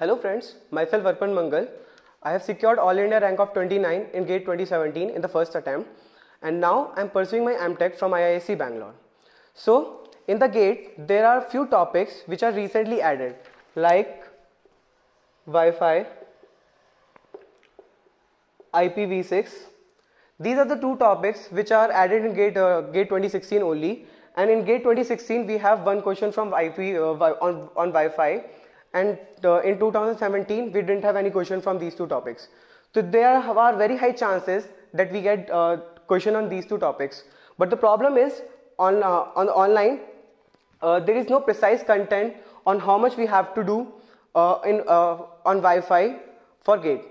Hello friends, myself Arpan Mangal. I have secured All India rank of 29 in GATE 2017 in the first attempt and now I am pursuing my MTech from IISc Bangalore. So in the GATE there are few topics which are recently added like Wi-Fi, IPv6. These are the two topics which are added in GATE, uh, GATE 2016 only and in GATE 2016 we have one question from IP uh, on, on Wi-Fi and uh, in 2017 we didn't have any question from these two topics. So there are very high chances that we get uh, question on these two topics. But the problem is on, uh, on online uh, there is no precise content on how much we have to do uh, in, uh, on Wi-Fi for GATE.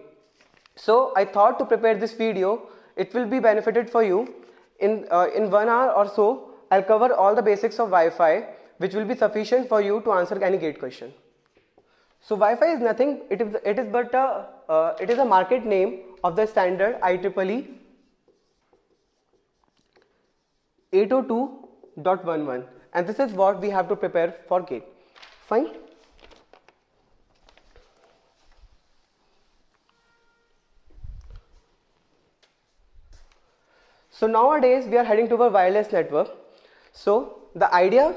So I thought to prepare this video, it will be benefited for you. In, in one hour or so, I'll cover all the basics of Wi-Fi which will be sufficient for you to answer any GATE question. So Wi-Fi is nothing. It is it is but a uh, it is a market name of the standard IEEE 802.11 and this is what we have to prepare for gate. Fine. So nowadays we are heading to a wireless network. So the idea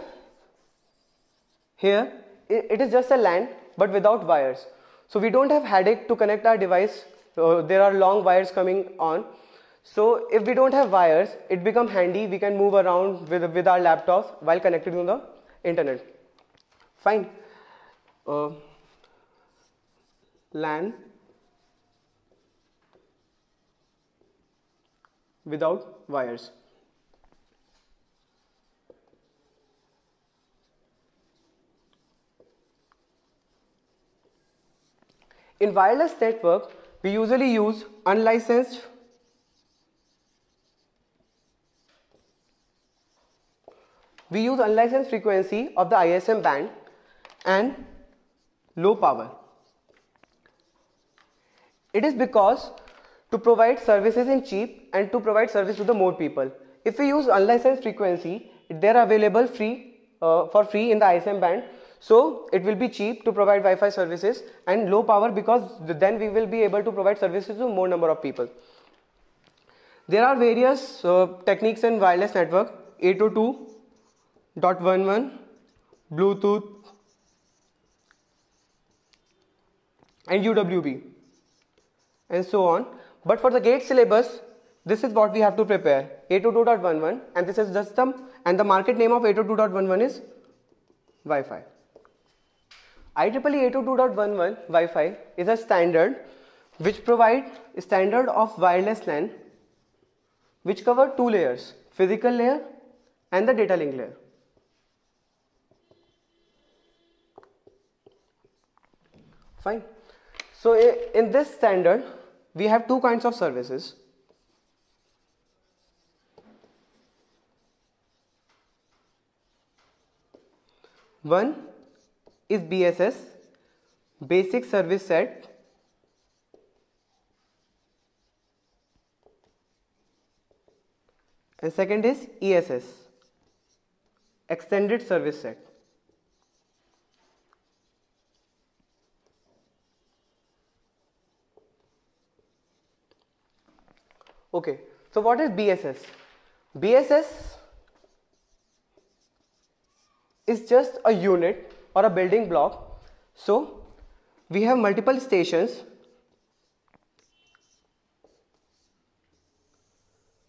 here it is just a LAN but without wires. So we don't have headache to connect our device. There are long wires coming on. So if we don't have wires, it become handy. We can move around with, with our laptops while connected to the internet. Fine. Uh, LAN without wires. In wireless network, we usually use unlicensed we use unlicensed frequency of the ISM band and low power. It is because to provide services in cheap and to provide service to the more people. If we use unlicensed frequency, they are available free uh, for free in the ISM band so it will be cheap to provide Wi-Fi services and low power because then we will be able to provide services to more number of people. There are various uh, techniques in wireless network 802.11, Bluetooth and UWB and so on. But for the gate syllabus, this is what we have to prepare 802.11 and this is just the and the market name of 802.11 is Wi-Fi. IEEE 802.11 Wi-Fi is a standard which provide standard of wireless LAN which cover two layers physical layer and the data link layer. Fine. So in this standard we have two kinds of services. One is BSS basic service set. And second is ESS extended service set. Okay so what is BSS BSS is just a unit or a building block. So we have multiple stations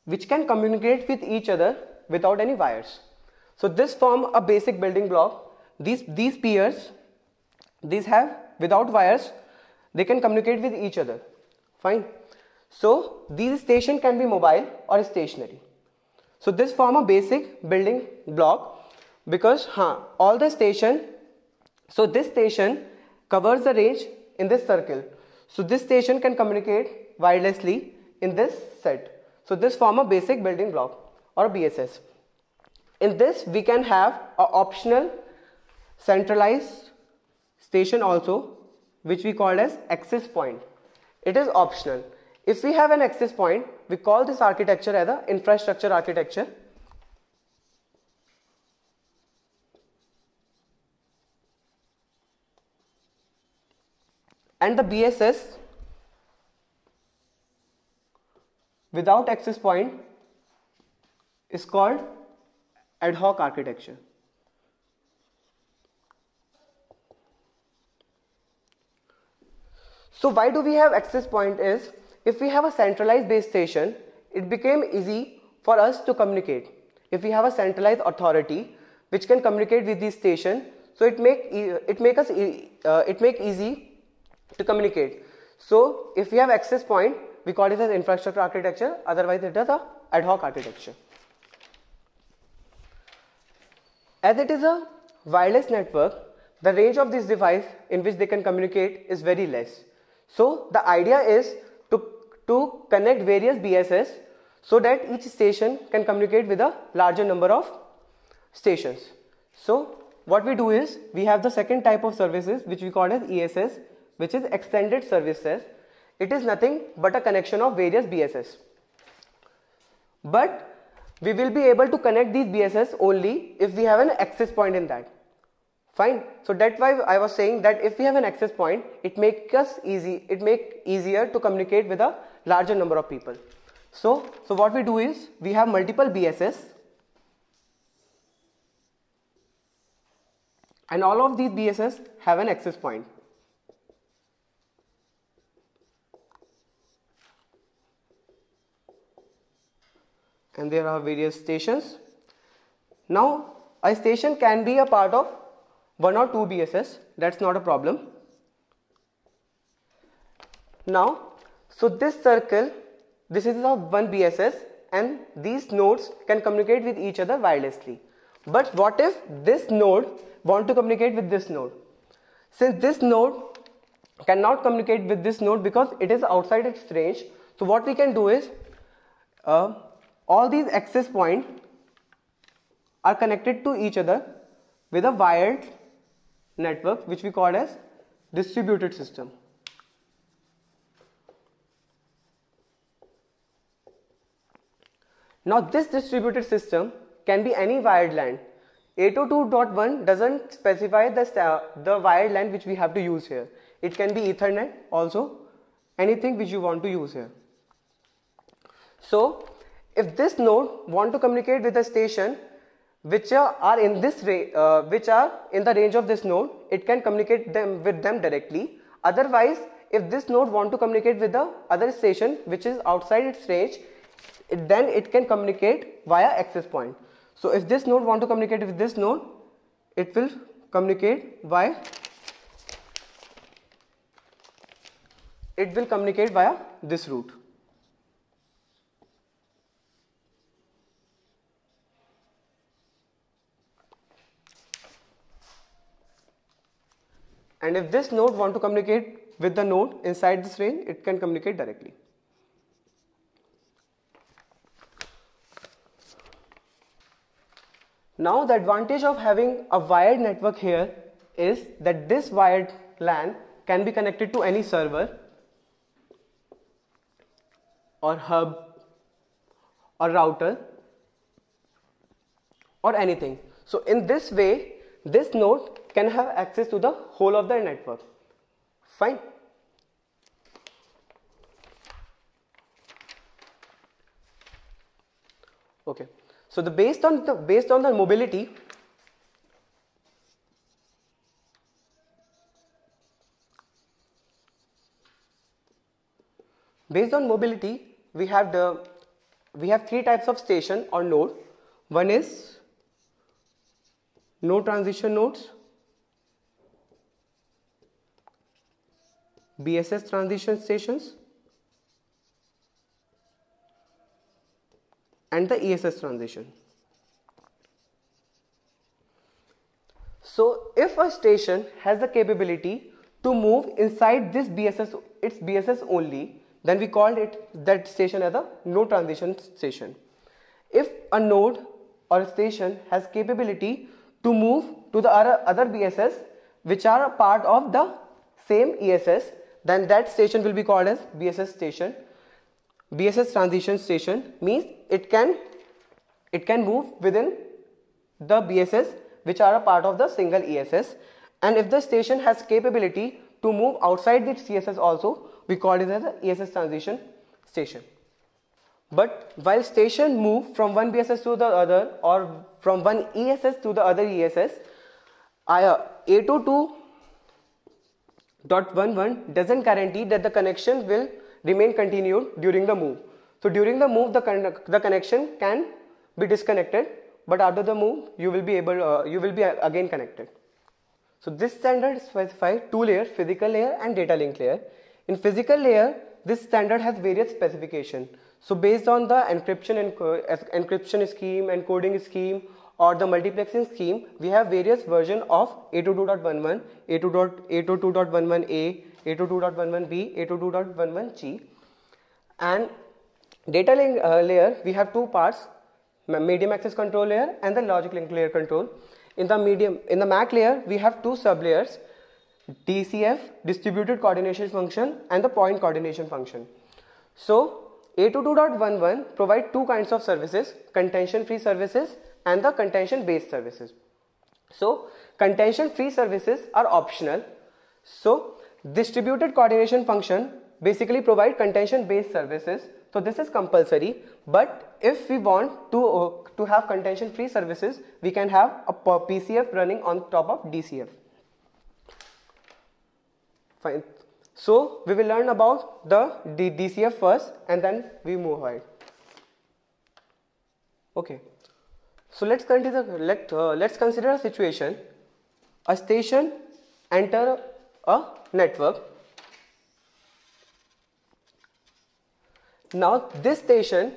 which can communicate with each other without any wires. So this form a basic building block. These, these peers, these have without wires, they can communicate with each other. Fine. So these station can be mobile or stationary. So this form a basic building block because huh, all the station so this station covers the range in this circle. So this station can communicate wirelessly in this set. So this form a basic building block or BSS. In this we can have a optional centralized station also which we call as access point. It is optional. If we have an access point, we call this architecture as an infrastructure architecture and the BSS without access point is called ad hoc architecture. So why do we have access point is if we have a centralized base station it became easy for us to communicate. If we have a centralized authority which can communicate with the station so it make it make us uh, it make easy to communicate. So if we have access point we call it as infrastructure architecture otherwise it is a ad hoc architecture. As it is a wireless network the range of this device in which they can communicate is very less. So the idea is to, to connect various BSS so that each station can communicate with a larger number of stations. So what we do is we have the second type of services which we call as ESS which is extended services. It is nothing but a connection of various BSS. But we will be able to connect these BSS only if we have an access point in that. Fine. So that's why I was saying that if we have an access point, it makes us easy, it make easier to communicate with a larger number of people. So, so what we do is we have multiple BSS and all of these BSS have an access point. And there are various stations. Now, a station can be a part of one or two BSS, that's not a problem. Now, so this circle, this is a one BSS and these nodes can communicate with each other wirelessly. But what if this node want to communicate with this node? Since this node cannot communicate with this node because it is outside its range, so what we can do is uh, all these access points are connected to each other with a wired network which we call as distributed system. Now this distributed system can be any wired LAN. 802.1 doesn't specify the, the wired LAN which we have to use here. It can be ethernet also anything which you want to use here. So if this node want to communicate with the station which are in this uh, which are in the range of this node it can communicate them with them directly. Otherwise if this node want to communicate with the other station which is outside its range it, then it can communicate via access point. So if this node want to communicate with this node it will communicate via it will communicate via this route and if this node want to communicate with the node inside this range it can communicate directly. Now the advantage of having a wired network here is that this wired LAN can be connected to any server or hub or router or anything. So in this way this node can have access to the whole of the network. Fine. Okay. So the based on the based on the mobility based on mobility we have the we have three types of station or node one is no transition nodes BSS transition stations and the ESS transition. So if a station has the capability to move inside this BSS, its BSS only, then we called it that station as a no transition station. If a node or a station has capability to move to the other, other BSS which are a part of the same ESS, then that station will be called as BSS station. BSS transition station means it can it can move within the BSS which are a part of the single ESS and if the station has capability to move outside the ESS also, we call it as a ESS transition station. But while station move from one BSS to the other or from one ESS to the other ESS, 802.11 doesn't guarantee that the connection will remain continued during the move. So during the move, the, con the connection can be disconnected, but after the move, you will be able, uh, you will be again connected. So this standard specifies two layers, physical layer and data link layer. In physical layer, this standard has various specification. So based on the encryption and encryption scheme, encoding scheme, or the multiplexing scheme, we have various version of 802.11, 802.11a, 802.11b, 802.11g. And data link uh, layer, we have two parts, medium access control layer and the logic link layer control. In the medium, in the MAC layer, we have two sublayers, DCF, distributed coordination function and the point coordination function. So 802.11 provide two kinds of services, contention free services and the contention based services. So contention free services are optional. So distributed coordination function basically provide contention based services. So this is compulsory but if we want to, uh, to have contention free services we can have a PCF running on top of DCF. Fine. So we will learn about the DCF first and then we move ahead. Okay. So let's consider let uh, let's consider a situation. A station enter a network. Now this station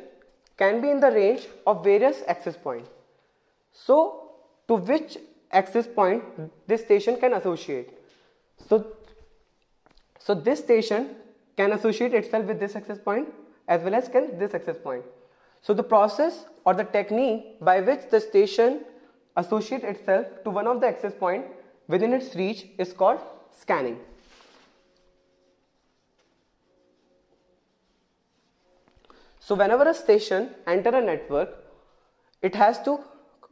can be in the range of various access point. So to which access point this station can associate. So so this station can associate itself with this access point as well as can this access point. So the process or the technique by which the station associate itself to one of the access point within its reach is called scanning. So whenever a station enter a network, it has to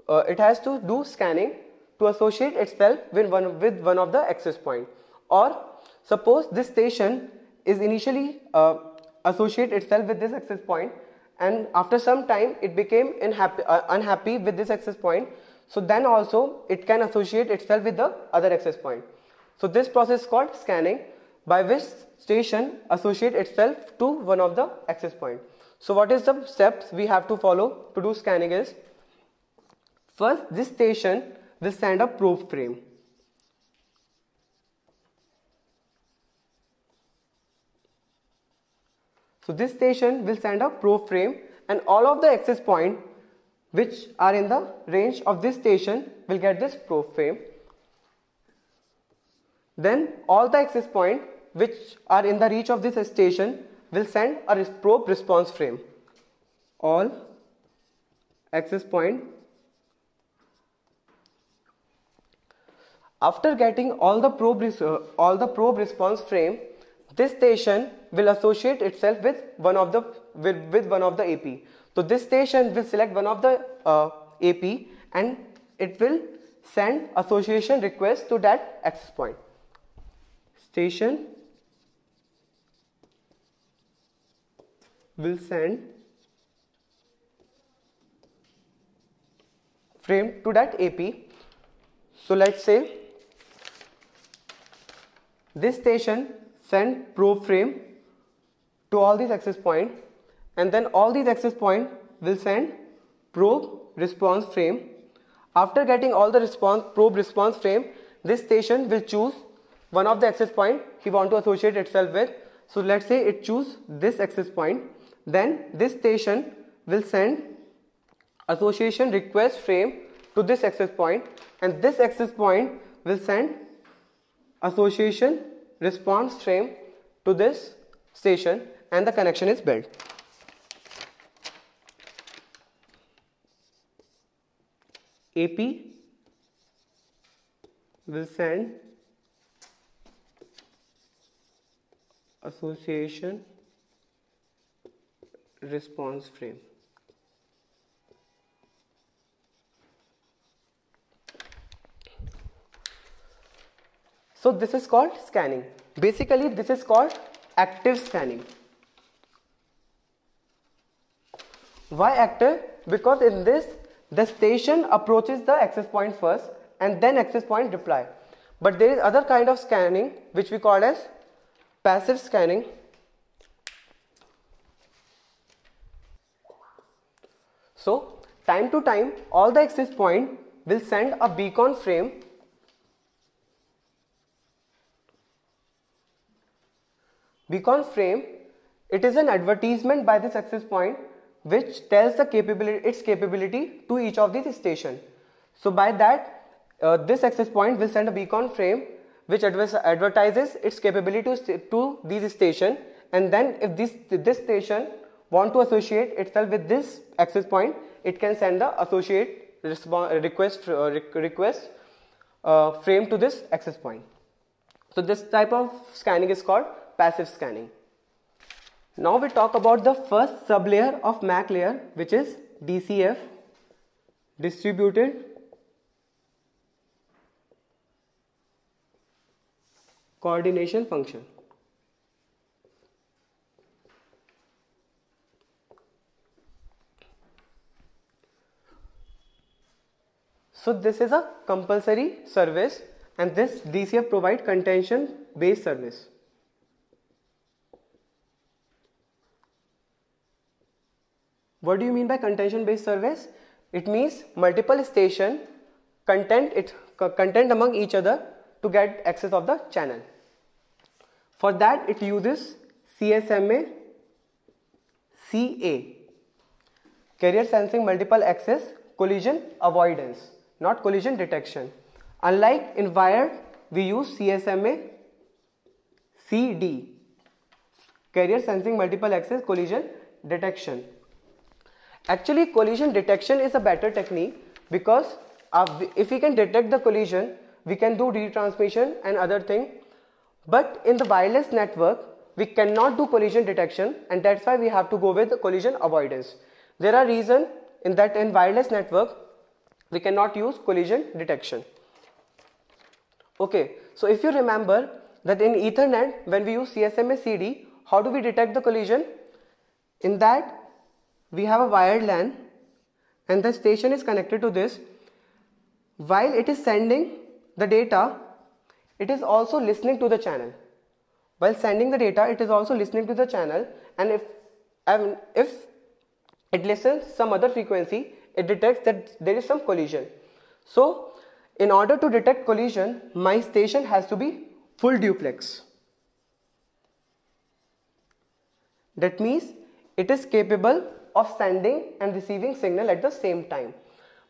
uh, it has to do scanning to associate itself with one with one of the access point or Suppose this station is initially uh, associate itself with this access point and after some time it became unhappy, uh, unhappy with this access point so then also it can associate itself with the other access point. So this process is called scanning by which station associate itself to one of the access point. So what is the steps we have to follow to do scanning is first this station will send a probe frame So this station will send a probe frame and all of the access point which are in the range of this station will get this probe frame. Then all the access point which are in the reach of this station will send a probe response frame. All access point after getting all the probe all the probe response frame this station will associate itself with one of the with, with one of the AP. So this station will select one of the uh, AP and it will send association request to that access point. Station will send frame to that AP. So let's say this station send probe frame to all these access point and then all these access point will send probe response frame. After getting all the response probe response frame, this station will choose one of the access point he want to associate itself with. So let's say it choose this access point. Then this station will send association request frame to this access point and this access point will send association response frame to this station and the connection is built. AP will send association response frame. So this is called scanning. Basically, this is called active scanning. Why active? Because in this, the station approaches the access point first and then access point reply. But there is other kind of scanning which we call as passive scanning. So time to time all the access point will send a beacon frame beacon frame it is an advertisement by this access point which tells the capability its capability to each of these station so by that uh, this access point will send a beacon frame which advertises its capability to, to these station and then if this this station want to associate itself with this access point it can send the associate request uh, request uh, frame to this access point. So this type of scanning is called passive scanning now we talk about the first sublayer of MAC layer which is DCF distributed coordination function So this is a compulsory service and this DCF provide contention based service. What do you mean by contention based service? It means multiple station content it content among each other to get access of the channel. For that it uses CSMA CA carrier sensing multiple access collision avoidance not collision detection. Unlike in wired, we use CSMA CD, carrier sensing multiple access collision detection. Actually, collision detection is a better technique because if we can detect the collision, we can do retransmission and other thing. But in the wireless network, we cannot do collision detection and that's why we have to go with collision avoidance. There are reasons in that in wireless network we cannot use collision detection. Okay, so if you remember that in Ethernet, when we use CSMA CD, how do we detect the collision? In that, we have a wired LAN and the station is connected to this. While it is sending the data, it is also listening to the channel. While sending the data, it is also listening to the channel and if, if it listens some other frequency, it detects that there is some collision. So in order to detect collision, my station has to be full duplex. That means it is capable of sending and receiving signal at the same time.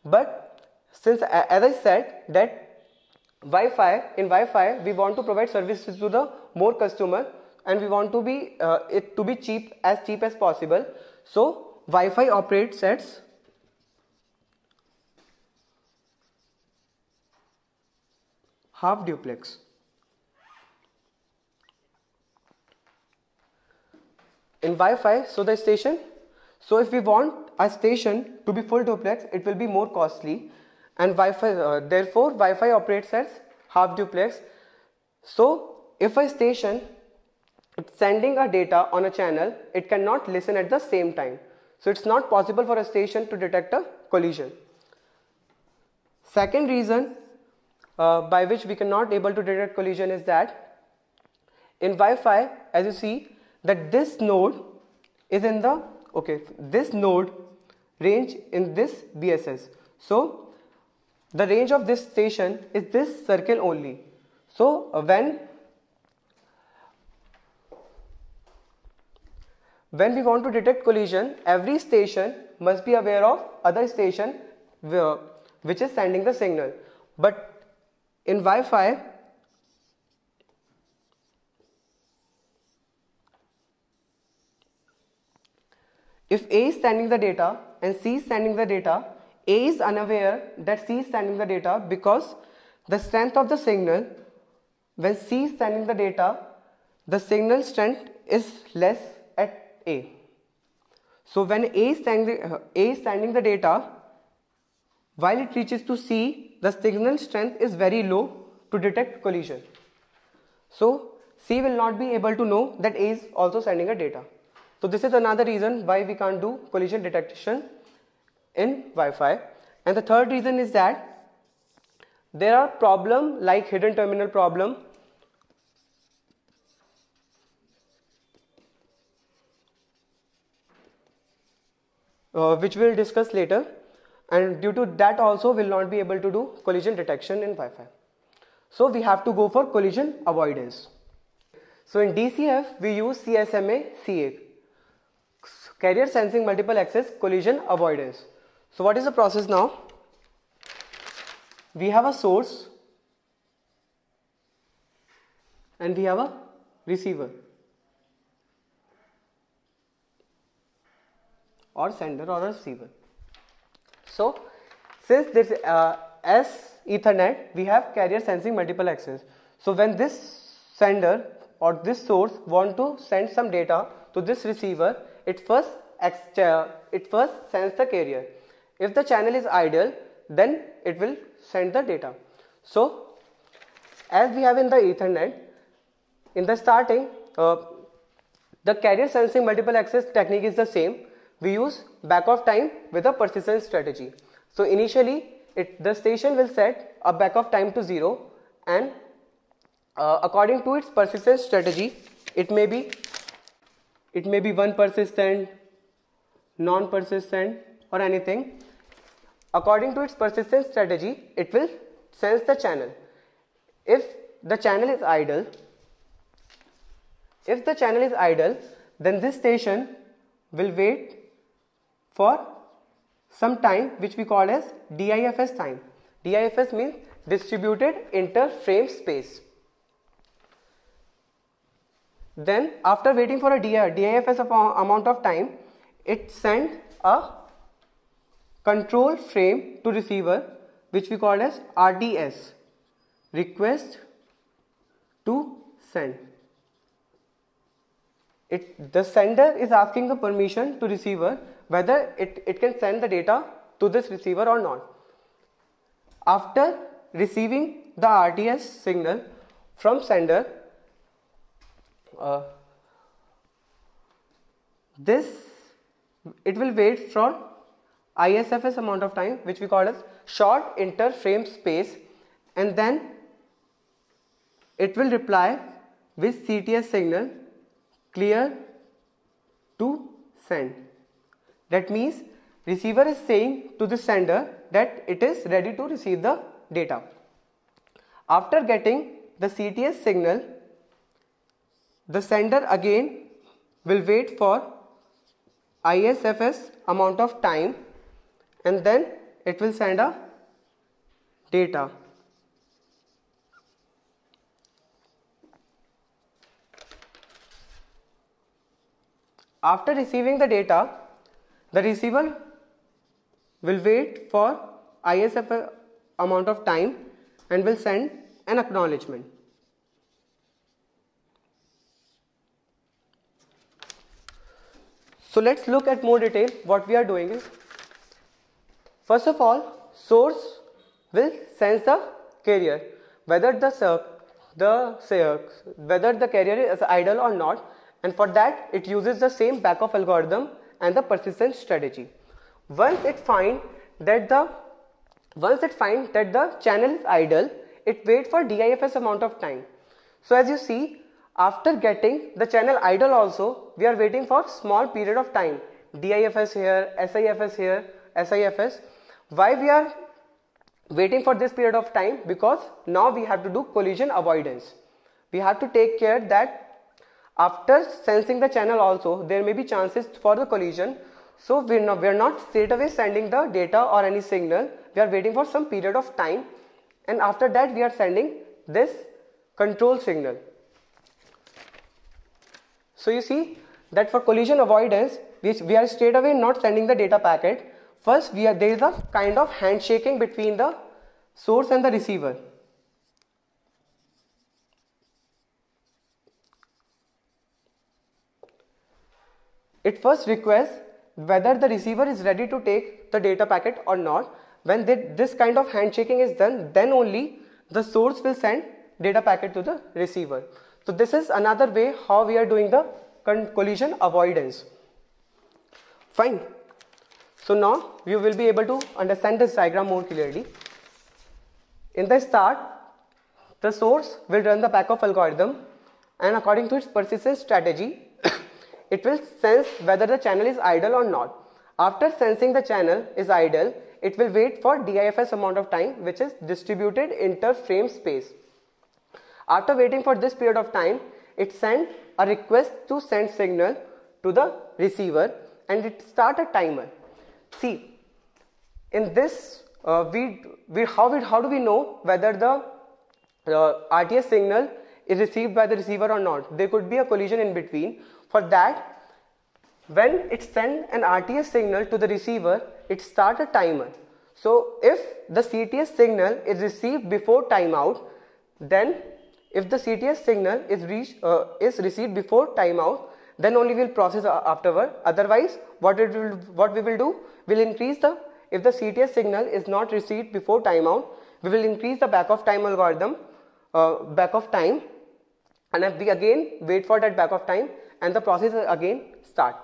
But since as I said that Wi-Fi in Wi-Fi we want to provide services to the more customer and we want to be uh, it to be cheap as cheap as possible. So Wi-Fi operates at half duplex. In Wi-Fi, so the station, so if we want a station to be full duplex, it will be more costly and Wi-Fi, uh, therefore Wi-Fi operates as half duplex. So if a station is sending a data on a channel, it cannot listen at the same time. So it's not possible for a station to detect a collision. Second reason uh, by which we cannot able to detect collision is that in Wi-Fi as you see that this node is in the okay this node range in this BSS so the range of this station is this circle only. So when when we want to detect collision every station must be aware of other station which is sending the signal. But in Wi-Fi if A is sending the data and C is sending the data A is unaware that C is sending the data because the strength of the signal when C is sending the data the signal strength is less at A so when A is sending, uh, A is sending the data while it reaches to C the signal strength is very low to detect collision. So C will not be able to know that A is also sending a data. So this is another reason why we can't do collision detection in Wi-Fi. And the third reason is that there are problem like hidden terminal problem uh, which we'll discuss later and due to that also we'll not be able to do collision detection in Wi-Fi. So we have to go for collision avoidance. So in DCF we use CSMA CA carrier sensing multiple access collision avoidance. So what is the process now? We have a source and we have a receiver or sender or a receiver. So since this uh, Ethernet we have carrier sensing multiple access. So when this sender or this source want to send some data to this receiver it first it first sends the carrier. If the channel is idle then it will send the data. So as we have in the Ethernet in the starting uh, the carrier sensing multiple access technique is the same we use backoff time with a persistence strategy. So initially it, the station will set a backoff time to 0 and uh, according to its persistence strategy it may be it may be one persistent non-persistent or anything according to its persistence strategy it will sense the channel if the channel is idle if the channel is idle then this station will wait for some time which we call as DIFS time. DIFS means distributed inter frame space. Then after waiting for a DIFS uh, amount of time, it sends a control frame to receiver which we call as RTS request to send. It, the sender is asking the permission to receiver whether it, it can send the data to this receiver or not. After receiving the RTS signal from sender, uh, this it will wait for ISFS amount of time which we call as short inter frame space and then it will reply with CTS signal clear to send. That means receiver is saying to the sender that it is ready to receive the data. After getting the CTS signal, the sender again will wait for ISFS amount of time and then it will send a data. After receiving the data, the receiver will wait for ISF amount of time and will send an acknowledgement. So let's look at more detail what we are doing is first of all source will sense the carrier whether the the whether the carrier is idle or not and for that it uses the same backoff algorithm and the persistence strategy. Once it find that the once it find that the channel is idle, it wait for DIFS amount of time. So as you see, after getting the channel idle also, we are waiting for small period of time. DIFS here, SIFS here, SIFS. Why we are waiting for this period of time? Because now we have to do collision avoidance. We have to take care that after sensing the channel also, there may be chances for the collision. So we're not, we're not straight away sending the data or any signal. We are waiting for some period of time and after that we are sending this control signal. So you see that for collision avoidance, we, are straight away not sending the data packet. First, we are, there is a kind of handshaking between the source and the receiver. It first requests whether the receiver is ready to take the data packet or not. When they, this kind of handshaking is done, then only the source will send data packet to the receiver. So this is another way how we are doing the collision avoidance. Fine. So now you will be able to understand this diagram more clearly. In the start, the source will run the backoff algorithm and according to its persistence strategy, it will sense whether the channel is idle or not. After sensing the channel is idle, it will wait for DIFS amount of time which is distributed inter-frame space. After waiting for this period of time, it send a request to send signal to the receiver and it start a timer. See, in this uh, we, we, how, we, how do we know whether the uh, RTS signal is received by the receiver or not? There could be a collision in between. For that, when it send an RTS signal to the receiver, it start a timer. So if the CTS signal is received before timeout, then if the CTS signal is, reached, uh, is received before timeout, then only we'll process afterward. Otherwise, what, it will, what we will do, we'll increase the, if the CTS signal is not received before timeout, we will increase the backoff time algorithm, uh, backoff time, and we again wait for that backoff time and the process again start.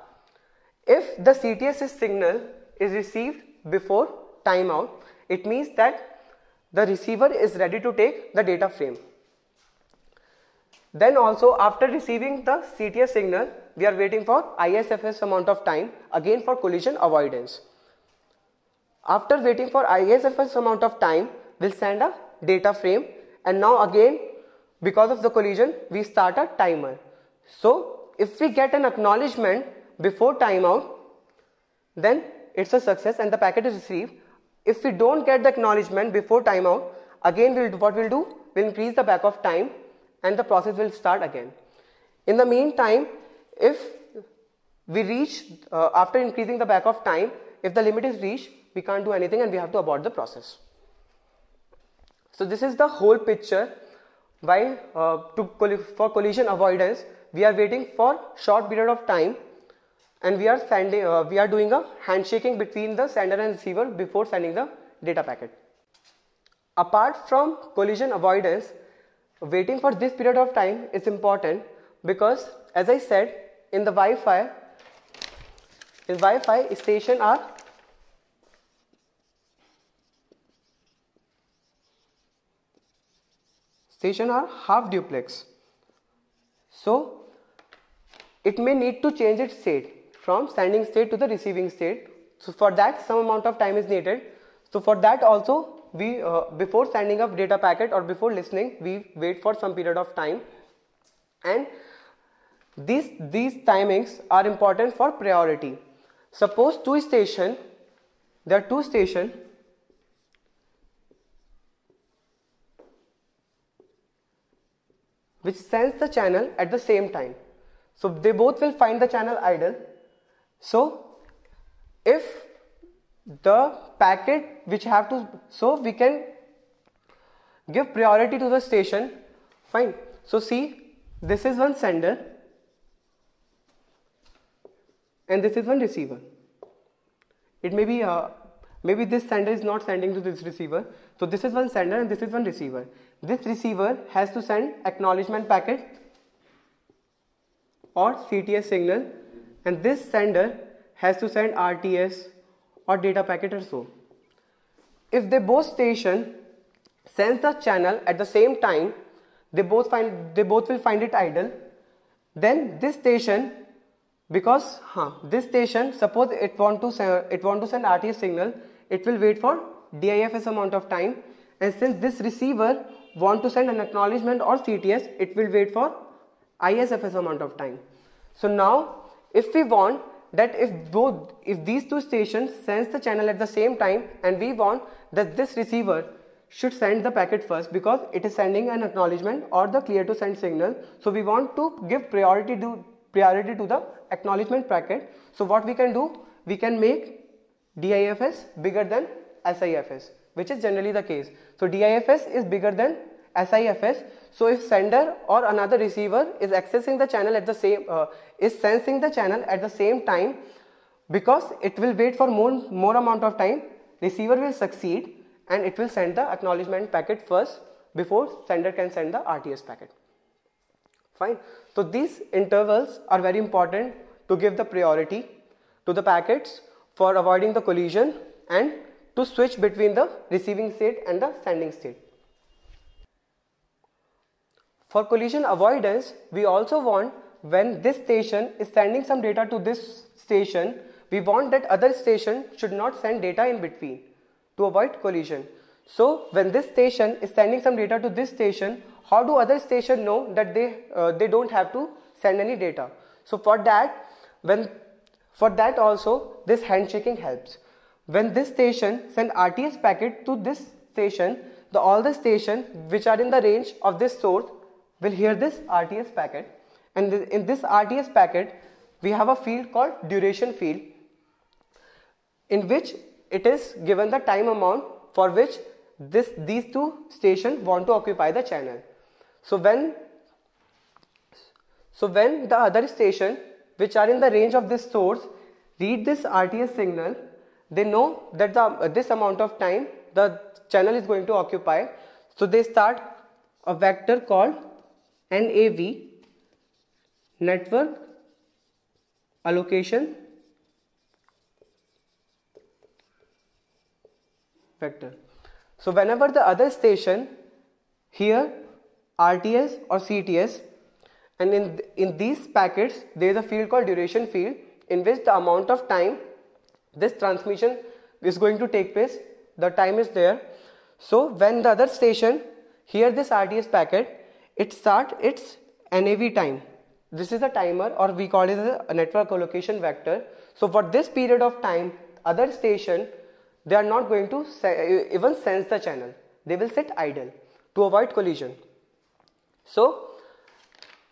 If the CTS signal is received before timeout, it means that the receiver is ready to take the data frame. Then also after receiving the CTS signal, we are waiting for ISFS amount of time again for collision avoidance. After waiting for ISFS amount of time, we'll send a data frame and now again because of the collision, we start a timer. So if we get an acknowledgement before timeout, then it's a success and the packet is received. If we don't get the acknowledgement before timeout, again we'll, what we'll do, we'll increase the backoff time and the process will start again. In the meantime, if we reach, uh, after increasing the backoff time, if the limit is reached, we can't do anything and we have to abort the process. So this is the whole picture why uh, for collision avoidance we are waiting for short period of time and we are sending uh, we are doing a handshaking between the sender and receiver before sending the data packet. Apart from collision avoidance, waiting for this period of time is important because as I said in the Wi-Fi in Wi-Fi station are station are half duplex. So it may need to change its state from sending state to the receiving state. So for that some amount of time is needed. So for that also we uh, before sending up data packet or before listening we wait for some period of time. And these these timings are important for priority. Suppose two station there are two station. Which sends the channel at the same time. So they both will find the channel idle. So if the packet which have to so we can give priority to the station. Fine. So see this is one sender and this is one receiver. It may be uh, maybe this sender is not sending to this receiver. So this is one sender and this is one receiver. This receiver has to send acknowledgement packet or CTS signal and this sender has to send RTS or data packet or so. If they both station sense the channel at the same time, they both find they both will find it idle. Then this station, because huh, this station suppose it want to send, it want to send RTS signal, it will wait for DIFS amount of time, and since this receiver want to send an acknowledgement or CTS, it will wait for ISFS amount of time. So now, if we want that if both if these two stations sense the channel at the same time and we want that this receiver should send the packet first because it is sending an acknowledgement or the clear to send signal. So we want to give priority to priority to the acknowledgement packet. So what we can do? We can make DIFS bigger than SIFS which is generally the case. So DIFS is bigger than SIFS so if sender or another receiver is accessing the channel at the same uh, is sensing the channel at the same time because it will wait for more more amount of time receiver will succeed and it will send the acknowledgement packet first before sender can send the RTS packet Fine. So these intervals are very important to give the priority to the packets for avoiding the collision and to switch between the receiving state and the sending state. For collision avoidance, we also want when this station is sending some data to this station, we want that other station should not send data in between to avoid collision. So when this station is sending some data to this station, how do other station know that they uh, they don't have to send any data? So for that, when for that also this handshaking helps. When this station send RTS packet to this station, the all the station which are in the range of this source will hear this RTS packet. And in this RTS packet we have a field called duration field in which it is given the time amount for which this these two stations want to occupy the channel. So when so when the other station which are in the range of this source read this RTS signal they know that the uh, this amount of time the channel is going to occupy. So they start a vector called NAV network allocation vector. So whenever the other station here RTS or CTS and in, in these packets there is a field called duration field in which the amount of time this transmission is going to take place the time is there. So when the other station hear this RTS packet it start its NAV time. This is a timer or we call it a network allocation vector. So for this period of time other station they are not going to even sense the channel. They will sit idle to avoid collision. So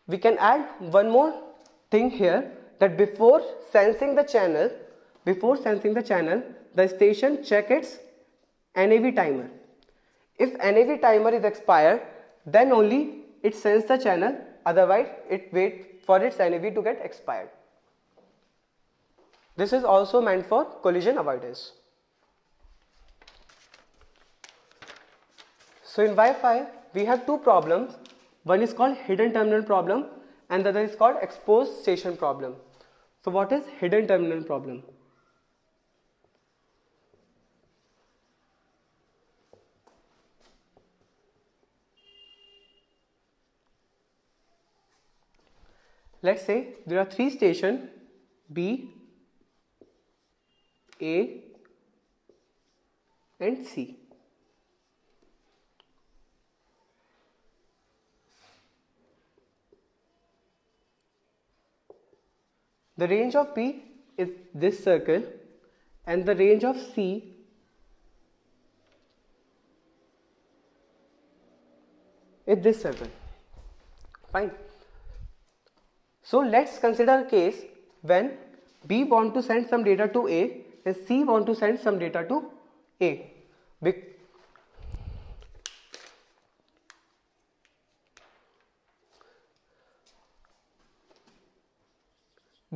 we can add one more thing here that before sensing the channel before sensing the channel the station check its NAV timer. If NAV timer is expired then only it sends the channel otherwise it wait for its NAV to get expired. This is also meant for collision avoidance. So in Wi-Fi we have two problems. One is called hidden terminal problem and the other is called exposed station problem. So what is hidden terminal problem? Let's say there are three stations B, A and C. The range of B is this circle and the range of C is this circle. Fine. So let's consider a case when B want to send some data to A and C want to send some data to A.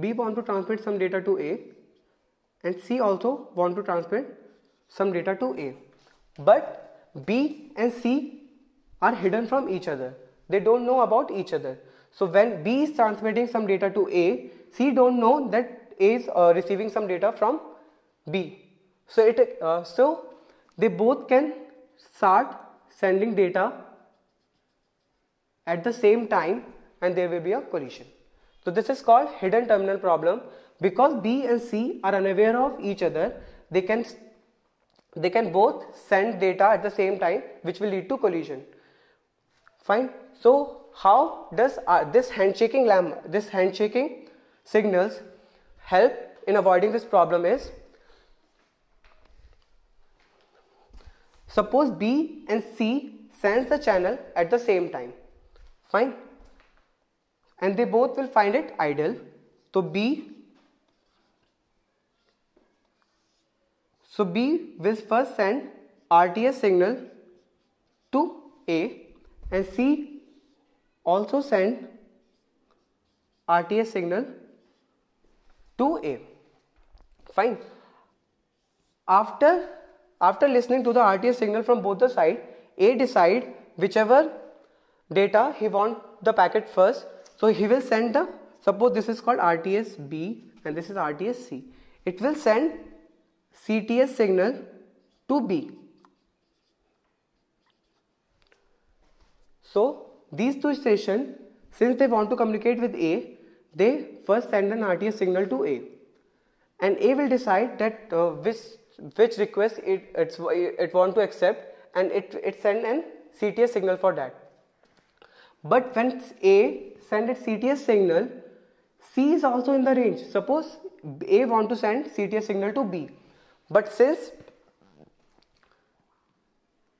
B want to transmit some data to A and C also want to transmit some data to A. But B and C are hidden from each other. They don't know about each other. So when B is transmitting some data to A, C don't know that A is uh, receiving some data from B. So it uh, so they both can start sending data at the same time and there will be a collision. So this is called hidden terminal problem because B and C are unaware of each other they can they can both send data at the same time which will lead to collision. Fine. So how does uh, this handshaking lamp, this handshaking signals help in avoiding this problem is suppose B and C sense the channel at the same time. Fine. And they both will find it idle. So B so B will first send RTS signal to A and C also send RTS signal to A. Fine. After, after listening to the RTS signal from both the side, A decide whichever data he want the packet first So he will send the, suppose this is called RTS B and this is RTS C. It will send CTS signal to B. So these two stations, since they want to communicate with A, they first send an RTS signal to A. And A will decide that uh, which which request it it's, it want to accept and it it send an CTS signal for that. But when A send a CTS signal, C is also in the range. Suppose A want to send CTS signal to B, but since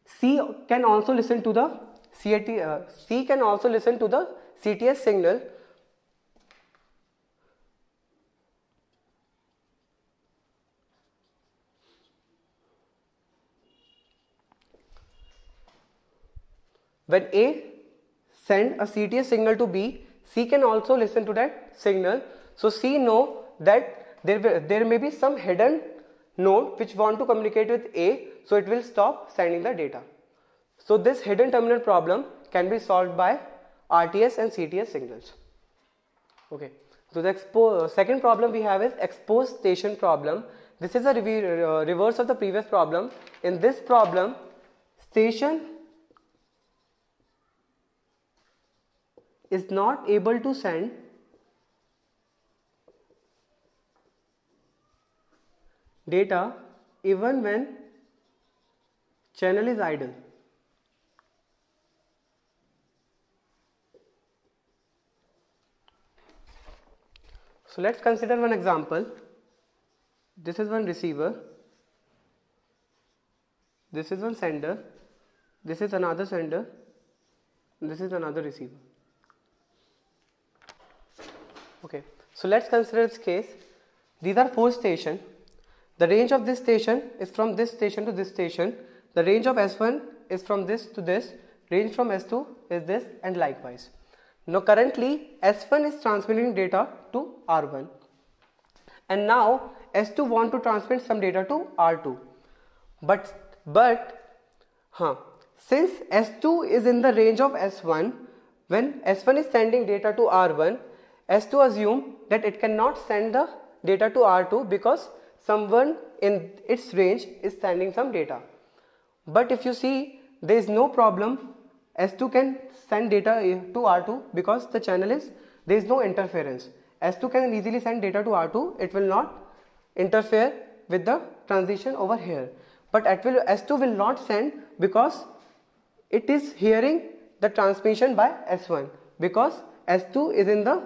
C can also listen to the CAT, uh, C can also listen to the CTS signal. When A send a CTS signal to B, C can also listen to that signal. So C know that there, there may be some hidden node which want to communicate with A, so it will stop sending the data. So this hidden terminal problem can be solved by RTS and CTS signals. Okay. So the second problem we have is exposed station problem. This is a uh, reverse of the previous problem. In this problem, station is not able to send data even when channel is idle. So let's consider one example. This is one receiver. This is one sender. This is another sender. This is another receiver. Okay. So let's consider this case. These are four stations. The range of this station is from this station to this station. The range of S1 is from this to this. Range from S2 is this and likewise. Now currently S1 is transmitting data to R1 and now S2 want to transmit some data to R2 but but huh, since S2 is in the range of S1 when S1 is sending data to R1 S2 assume that it cannot send the data to R2 because someone in its range is sending some data. But if you see there is no problem S2 can send data eh, to R2 because the channel is there is no interference. S2 can easily send data to R2, it will not interfere with the transition over here. But will, S2 will not send because it is hearing the transmission by S1 because S2 is in the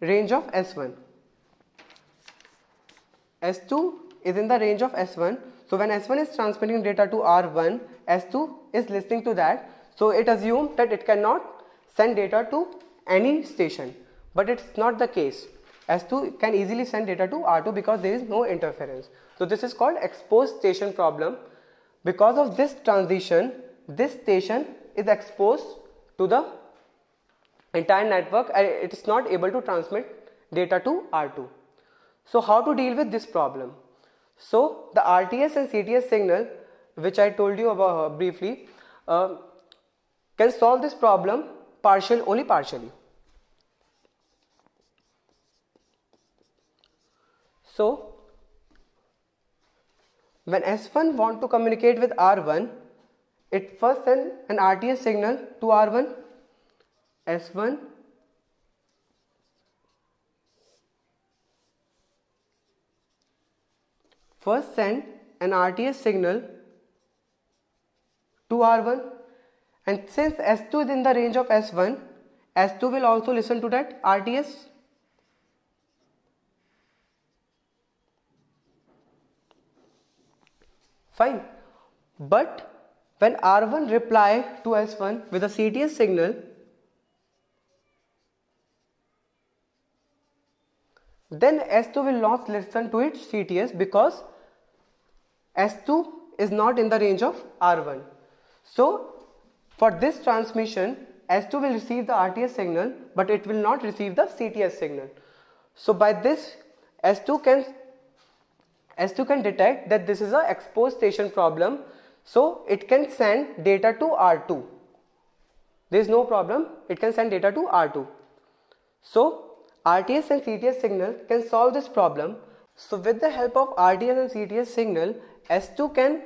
range of S1. S2 is in the range of S1. So when S1 is transmitting data to R1, S2 is listening to that so it assumes that it cannot send data to any station, but it's not the case. S2 can easily send data to R2 because there is no interference. So this is called exposed station problem. Because of this transition, this station is exposed to the entire network and it is not able to transmit data to R2. So how to deal with this problem? So the RTS and CTS signal which I told you about uh, briefly uh, can solve this problem partial only partially. So when S1 want to communicate with R1 it first send an RTS signal to R1 S1 first send an RTS signal to R1 and since S2 is in the range of S1, S2 will also listen to that RTS. Fine. But when R1 reply to S1 with a CTS signal, then S2 will not listen to its CTS because S2 is not in the range of R1. So for this transmission, S2 will receive the RTS signal, but it will not receive the CTS signal. So by this, S2 can S2 can detect that this is a exposed station problem. So it can send data to R2. There is no problem. It can send data to R2. So RTS and CTS signal can solve this problem. So with the help of RTS and CTS signal, S2 can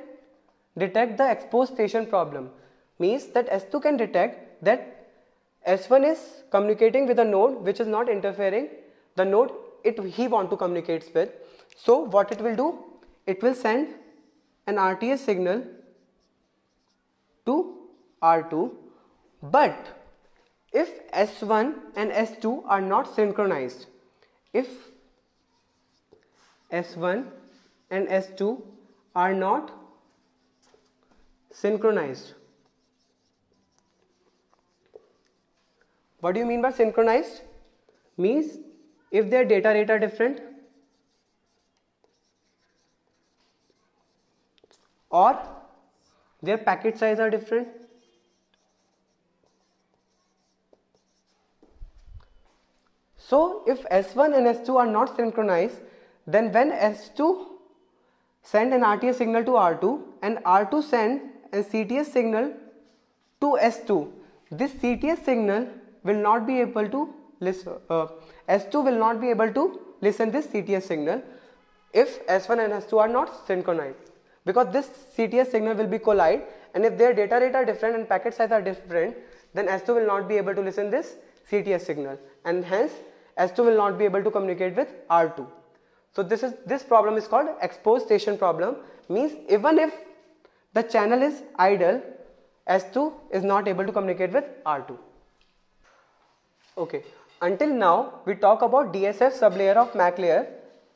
detect the exposed station problem. Means that S2 can detect that S1 is communicating with a node which is not interfering the node it he want to communicate with. So what it will do? It will send an RTS signal to R2 but if S1 and S2 are not synchronized, if S1 and S2 are not synchronized, what do you mean by synchronized? Means if their data rate are different or their packet size are different So if S1 and S2 are not synchronized, then when S2 send an RTS signal to R2 and R2 send a CTS signal to S2, this CTS signal will not be able to listen, uh, S2 will not be able to listen this CTS signal if S1 and S2 are not synchronized because this CTS signal will be collide and if their data rate are different and packet size are different then S2 will not be able to listen this CTS signal and hence S2 will not be able to communicate with R2. So this is this problem is called exposed station problem means even if the channel is idle S2 is not able to communicate with R2. Okay until now we talk about DCF sublayer of MAC layer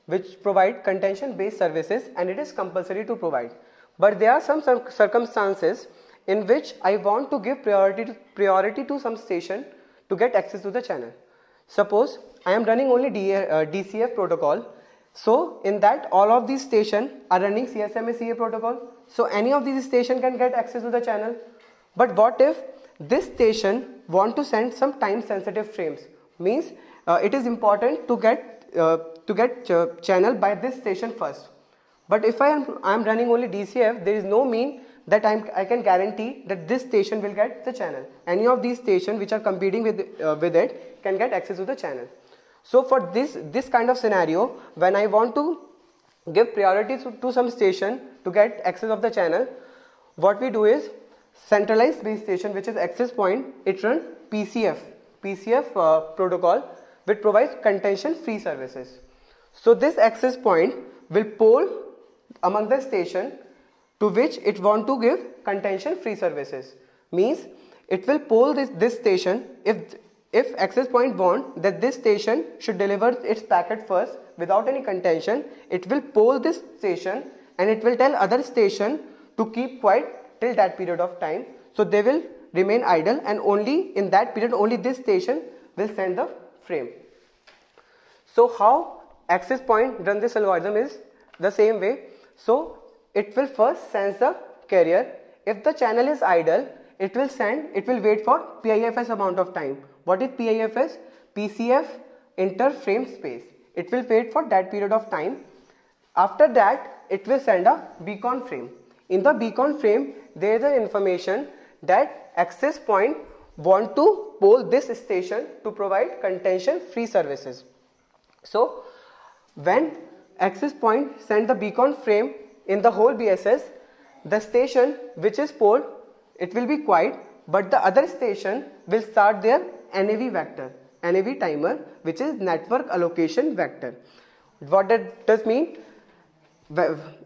which provide contention based services and it is compulsory to provide. But there are some circumstances in which I want to give priority to, priority to some station to get access to the channel. Suppose I am running only uh, DCF protocol. So in that all of these station are running CSMA CA protocol. So any of these station can get access to the channel. But what if this station want to send some time sensitive frames? Means uh, it is important to get uh, to get ch channel by this station first. But if I am I am running only DCF, there is no mean that I'm, I can guarantee that this station will get the channel. Any of these stations which are competing with, uh, with it can get access to the channel. So for this, this kind of scenario, when I want to give priority to, to some station to get access of the channel, what we do is centralized base station which is access point, it run PCF, PCF uh, protocol which provides contention free services. So this access point will poll among the station to which it want to give contention free services. Means it will poll this, this station if if access point want that this station should deliver its packet first without any contention, it will poll this station and it will tell other station to keep quiet till that period of time. So they will remain idle and only in that period only this station will send the frame. So how access point run this algorithm is the same way. So it will first sense the carrier. If the channel is idle, it will send, it will wait for PIFS amount of time what is PIFS? PCF inter frame space. It will wait for that period of time. After that, it will send a beacon frame. In the beacon frame, there is an information that access point want to poll this station to provide contention free services. So, when access point send the beacon frame in the whole BSS, the station which is polled, it will be quiet, but the other station will start their NAV vector, NAV timer, which is network allocation vector. What that does mean?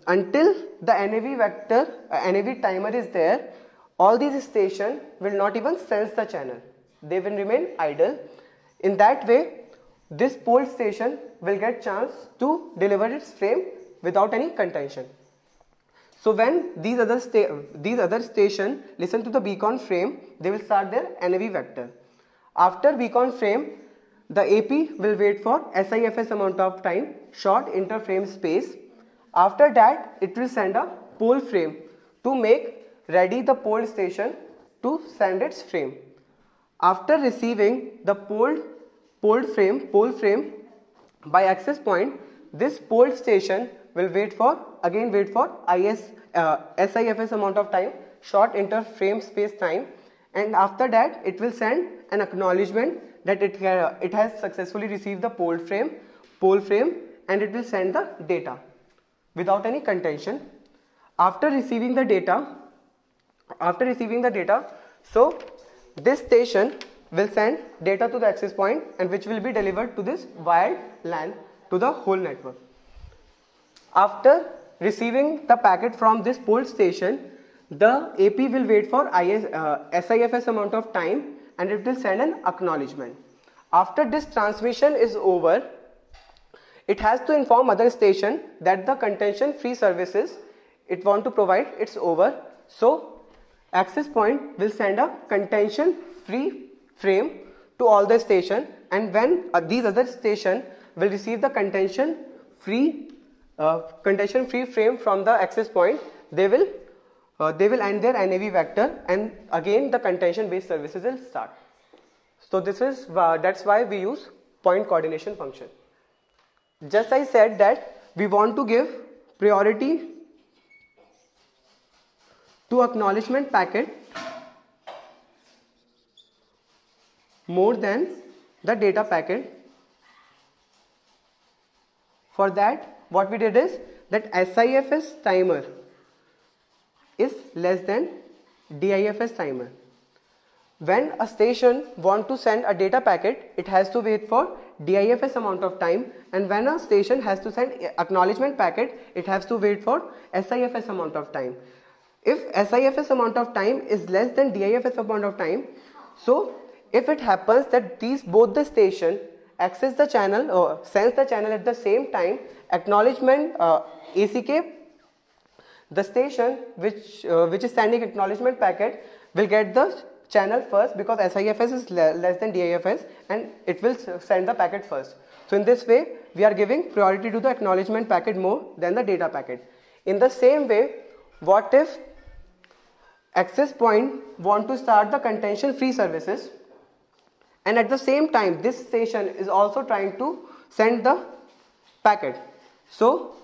Until the NAV vector, uh, NAV timer is there, all these stations will not even sense the channel. They will remain idle. In that way, this poll station will get chance to deliver its frame without any contention. So when these other these other station listen to the beacon frame, they will start their NAV vector. After beacon frame, the AP will wait for SIFS amount of time, short interframe space. After that, it will send a poll frame to make ready the poll station to send its frame. After receiving the polled, polled frame, poll frame by access point, this poll station will wait for again wait for IS uh, SIFS amount of time, short inter frame space time and after that it will send an acknowledgement that it, uh, it has successfully received the poll frame, poll frame and it will send the data without any contention. After receiving the data, after receiving the data, so this station will send data to the access point and which will be delivered to this wired LAN to the whole network. After receiving the packet from this poll station, the AP will wait for IS, uh, SIFS amount of time and it will send an acknowledgement. After this transmission is over, it has to inform other station that the contention free services it want to provide it's over. So access point will send a contention free frame to all the station and when uh, these other station will receive the contention free uh, contention free frame from the access point they will uh, they will end their NAV vector and again the contention based services will start. So this is uh, that's why we use point coordination function. Just I said that we want to give priority to acknowledgement packet more than the data packet. For that what we did is that SIFS timer is less than DIFS timer. When a station want to send a data packet, it has to wait for DIFS amount of time and when a station has to send acknowledgement packet, it has to wait for SIFS amount of time. If SIFS amount of time is less than DIFS amount of time, so if it happens that these both the station access the channel or sends the channel at the same time, acknowledgement uh, ACK the station which uh, which is sending acknowledgement packet will get the channel first because SIFS is le less than DIFS and it will send the packet first. So in this way we are giving priority to the acknowledgement packet more than the data packet. In the same way what if access point want to start the contention free services and at the same time this station is also trying to send the packet. So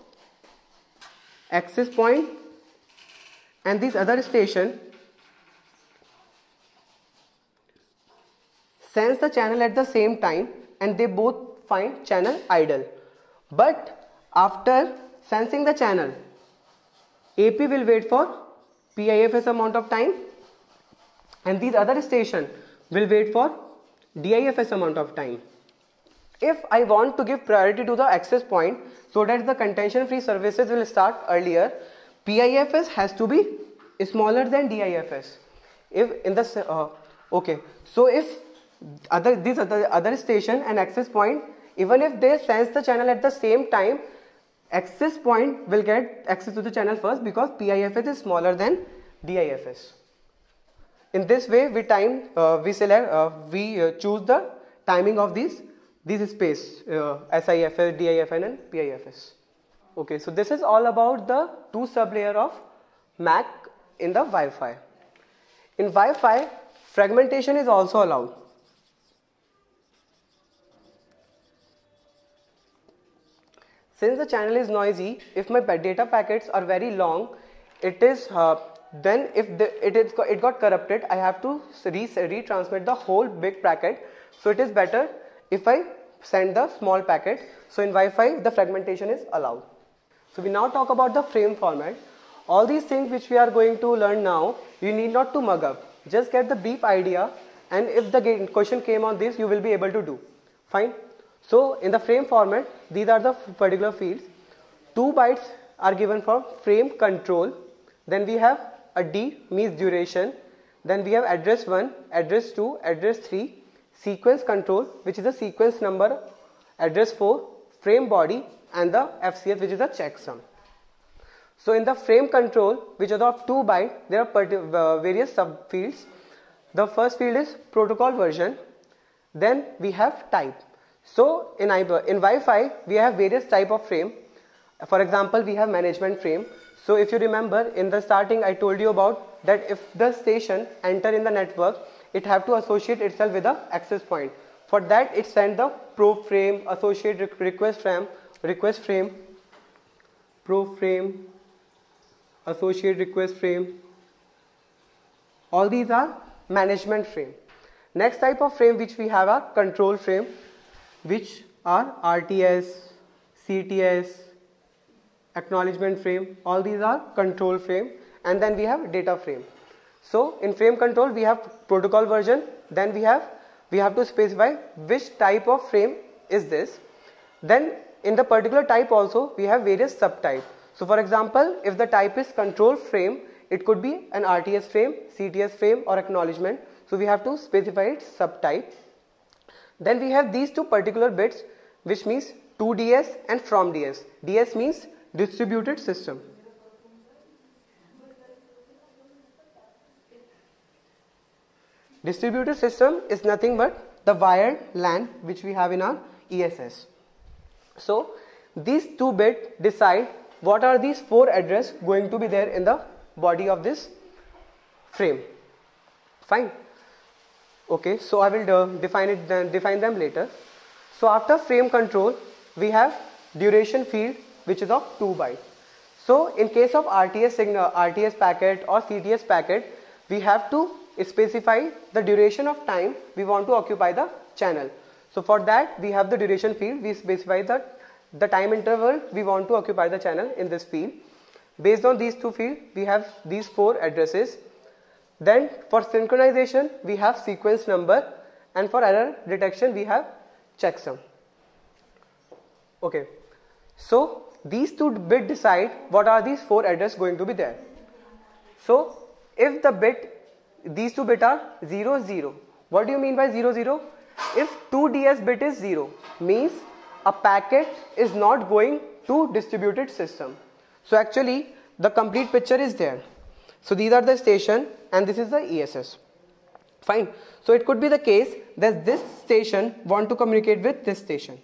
access point and this other station sends the channel at the same time and they both find channel idle. But after sensing the channel, AP will wait for PIFS amount of time and these other station will wait for DIFS amount of time. If I want to give priority to the access point so that the contention free services will start earlier, PIFS has to be smaller than DIFS. If in the uh, okay, so if other these other other station and access point, even if they sense the channel at the same time, access point will get access to the channel first because PIFS is smaller than DIFS. In this way, we time uh, we select uh, we uh, choose the timing of these these space uh, SIFS, DIFS, and PIFS. Okay, so this is all about the two sublayer of MAC in the Wi-Fi. In Wi-Fi, fragmentation is also allowed. Since the channel is noisy, if my data packets are very long, it is uh, then if the, it is it got corrupted, I have to re retransmit the whole big packet. So it is better if I send the small packet. So in Wi-Fi, the fragmentation is allowed. So we now talk about the frame format. All these things which we are going to learn now, you need not to mug up. Just get the brief idea and if the question came on this, you will be able to do. Fine. So in the frame format, these are the particular fields. Two bytes are given for frame control. Then we have a D means duration. Then we have address 1, address 2, address 3, sequence control which is a sequence number, address 4, frame body and the FCS which is a checksum. So in the frame control which is of 2 byte there are uh, various subfields. The first field is protocol version then we have type. So in, in Wi-Fi we have various type of frame. For example we have management frame. So if you remember in the starting I told you about that if the station enter in the network it have to associate itself with the access point. For that it send the probe frame, associate request frame, request frame, probe frame, associate request frame. All these are management frame. Next type of frame which we have are control frame which are RTS, CTS, acknowledgement frame all these are control frame and then we have data frame. So in frame control we have protocol version then we have we have to specify which type of frame is this then in the particular type also we have various subtype. So for example if the type is control frame it could be an RTS frame, CTS frame or acknowledgement. So we have to specify its subtype. Then we have these two particular bits which means to DS and from DS. DS means distributed system. Distributed system is nothing but the wired LAN which we have in our ESS. So these two bits decide what are these four address going to be there in the body of this frame fine okay so I will uh, define it define them later. So after frame control we have duration field which is of 2 byte so in case of RTS signal RTS packet or CTS packet we have to specify the duration of time we want to occupy the channel. So for that we have the duration field. We specify the the time interval we want to occupy the channel in this field. Based on these two fields, we have these four addresses. Then for synchronization, we have sequence number and for error detection, we have checksum. Okay. So these two bit decide what are these four address going to be there. So if the bit, these two bit are 0, 0. What do you mean by 0, 0? If 2DS bit is 0, means a packet is not going to distributed system. So actually the complete picture is there. So these are the station and this is the ESS. Fine. So it could be the case that this station want to communicate with this station.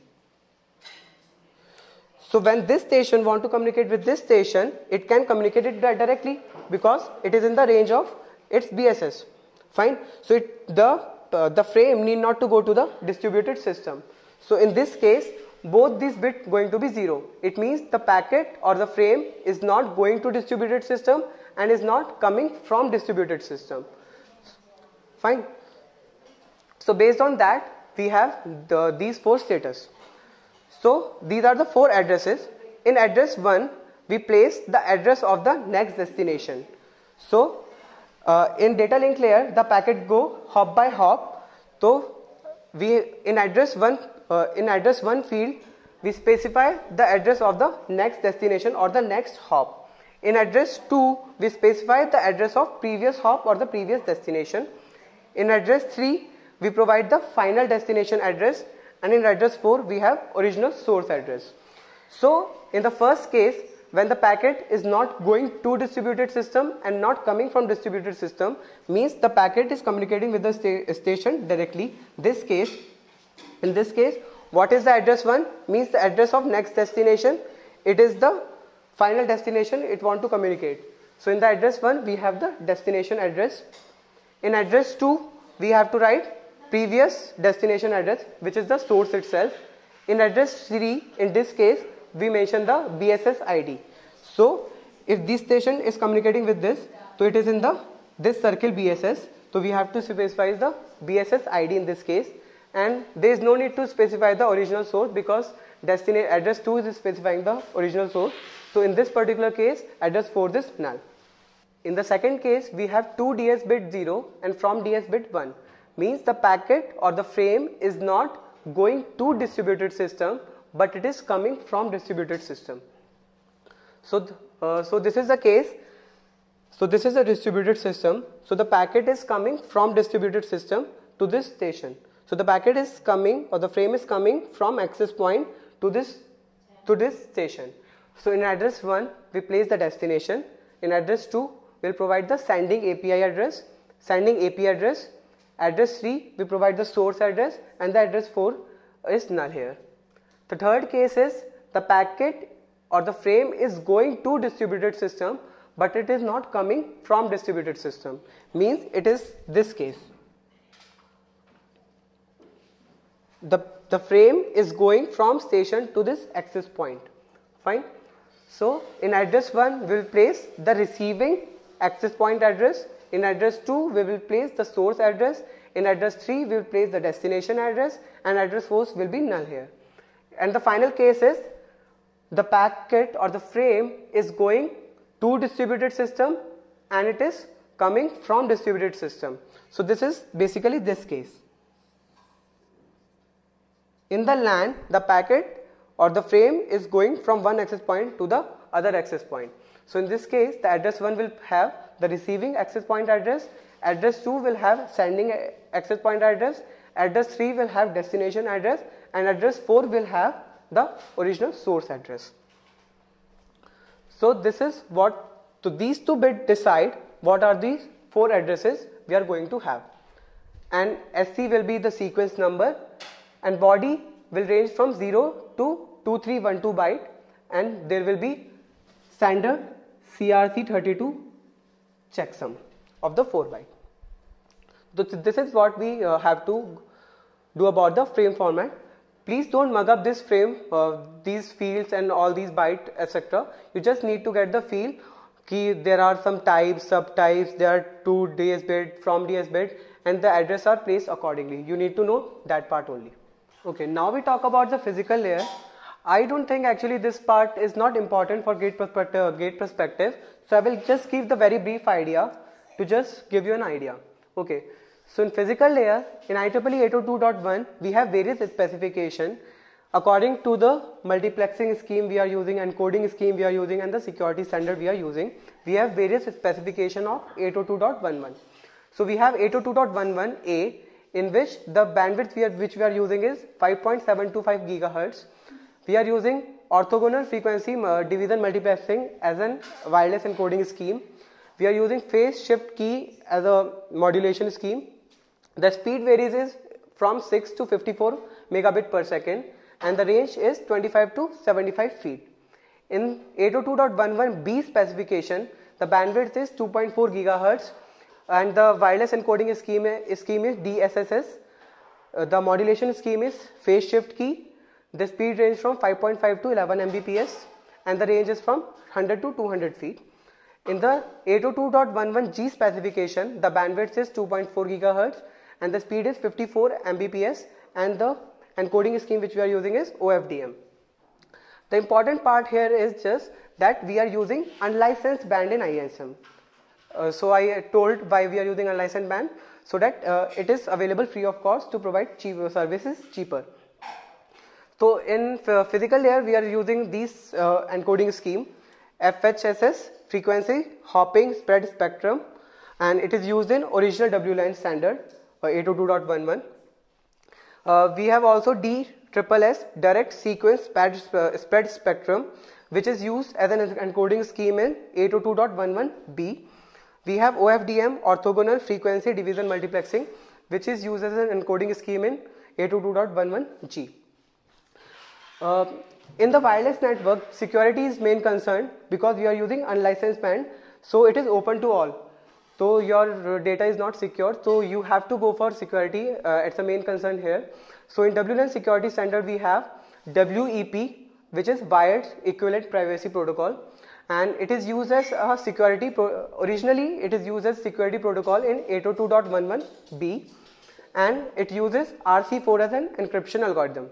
So when this station want to communicate with this station, it can communicate it directly because it is in the range of its BSS. Fine. So it, the uh, the frame need not to go to the distributed system. So in this case, both these bits going to be 0. It means the packet or the frame is not going to distributed system and is not coming from distributed system. Fine. So based on that we have the, these four status. So these are the four addresses. In address 1 we place the address of the next destination. So uh, in data link layer the packet go hop by hop. So we in address 1 uh, in address 1 field we specify the address of the next destination or the next hop. In address 2 we specify the address of previous hop or the previous destination. In address 3 we provide the final destination address and in address 4 we have original source address. So in the first case when the packet is not going to distributed system and not coming from distributed system means the packet is communicating with the sta station directly. This case in this case, what is the address 1? Means the address of next destination. It is the final destination it want to communicate. So in the address 1, we have the destination address. In address 2, we have to write previous destination address which is the source itself. In address 3, in this case, we mention the BSS ID. So if this station is communicating with this, so it is in the this circle BSS. So we have to specify the BSS ID in this case and there is no need to specify the original source because destination address 2 is specifying the original source. So in this particular case address 4 is null. In the second case we have 2 DS bit 0 and from DS bit 1 means the packet or the frame is not going to distributed system but it is coming from distributed system. So, uh, so this is the case. So this is a distributed system. So the packet is coming from distributed system to this station. So the packet is coming or the frame is coming from access point to this to this station. So in address 1 we place the destination. In address 2 we'll provide the sending API address, sending API address. Address 3 we provide the source address and the address 4 is null here. The third case is the packet or the frame is going to distributed system but it is not coming from distributed system means it is this case. the, the frame is going from station to this access point fine so in address 1 we will place the receiving access point address in address 2 we will place the source address In address 3 we will place the destination address and address 4 will be null here. And the final case is the packet or the frame is going to distributed system and it is coming from distributed system. So this is basically this case. In the LAN, the packet or the frame is going from one access point to the other access point. So in this case, the address 1 will have the receiving access point address, address 2 will have sending access point address, address 3 will have destination address and address 4 will have the original source address. So this is what, so these two bits decide what are these four addresses we are going to have. And SC will be the sequence number and body will range from 0 to 2312 byte and there will be standard CRC32 checksum of the 4 byte. So this is what we uh, have to do about the frame format. Please don't mug up this frame uh, these fields and all these byte etc you just need to get the feel key there are some types subtypes there are two ds bit from ds bit and the address are placed accordingly. You need to know that part only okay now we talk about the physical layer I don't think actually this part is not important for gate perspective, uh, gate perspective. So I will just give the very brief idea to just give you an idea. Okay. So in physical layer, in IEEE 802.1, we have various specification according to the multiplexing scheme we are using, encoding scheme we are using and the security standard we are using. We have various specification of 802.11. So we have 802.11a in which the bandwidth we are, which we are using is 5.725 gigahertz. We are using orthogonal frequency uh, division multiplexing as an wireless encoding scheme. We are using phase shift key as a modulation scheme the speed varies is from 6 to 54 megabit per second and the range is 25 to 75 feet. In 802.11b specification, the bandwidth is 2.4 gigahertz and the wireless encoding scheme, scheme is DSSS. Uh, the modulation scheme is phase shift key. The speed range from 5.5 to 11 Mbps and the range is from 100 to 200 feet. In the 802.11g specification, the bandwidth is 2.4 GHz and the speed is 54 Mbps and the encoding scheme which we are using is OFDM. The important part here is just that we are using unlicensed band in ISM. Uh, so I told why we are using unlicensed band so that uh, it is available free of cost to provide cheap services cheaper. So in physical layer we are using this uh, encoding scheme FHSS frequency hopping spread spectrum and it is used in original WLAN standard 802.11. Uh, we have also DSSS direct sequence spread spectrum which is used as an encoding scheme in 802.11b. We have OFDM orthogonal frequency division multiplexing which is used as an encoding scheme in 802.11g. Uh, in the wireless network, security is main concern because we are using unlicensed band, so it is open to all. So your data is not secure so you have to go for security uh, it's a main concern here. So in WLAN security standard we have WEP which is wired equivalent privacy protocol and it is used as a security originally it is used as security protocol in 802.11b and it uses RC4 as an encryption algorithm.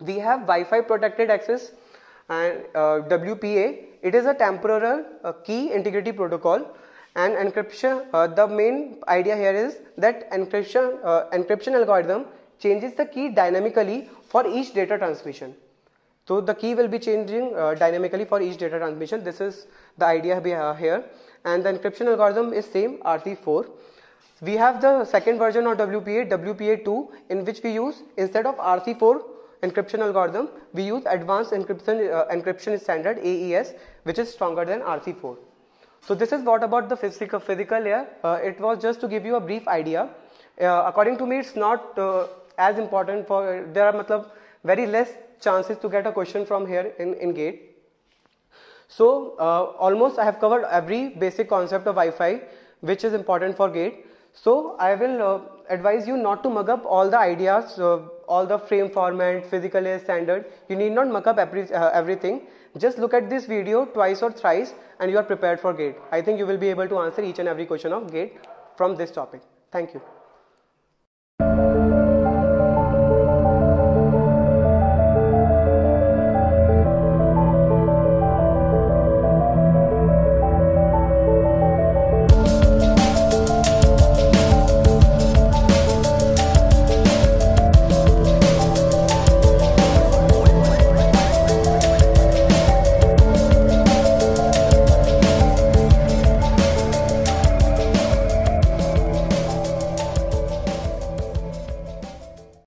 We have Wi-Fi protected access and uh, WPA it is a temporal uh, key integrity protocol. And encryption uh, the main idea here is that encryption uh, encryption algorithm changes the key dynamically for each data transmission so the key will be changing uh, dynamically for each data transmission this is the idea here and the encryption algorithm is same RC4 we have the second version of WPA WPA2 in which we use instead of RC4 encryption algorithm we use advanced encryption uh, encryption standard AES which is stronger than RC4 so this is what about the physical, physical layer. Uh, it was just to give you a brief idea. Uh, according to me, it's not uh, as important for, there are matlab, very less chances to get a question from here in, in GATE. So uh, almost I have covered every basic concept of Wi-Fi which is important for GATE. So I will uh, advise you not to mug up all the ideas, uh, all the frame format, physical layer standard. You need not mug up every, everything. Just look at this video twice or thrice and you are prepared for GATE. I think you will be able to answer each and every question of GATE from this topic. Thank you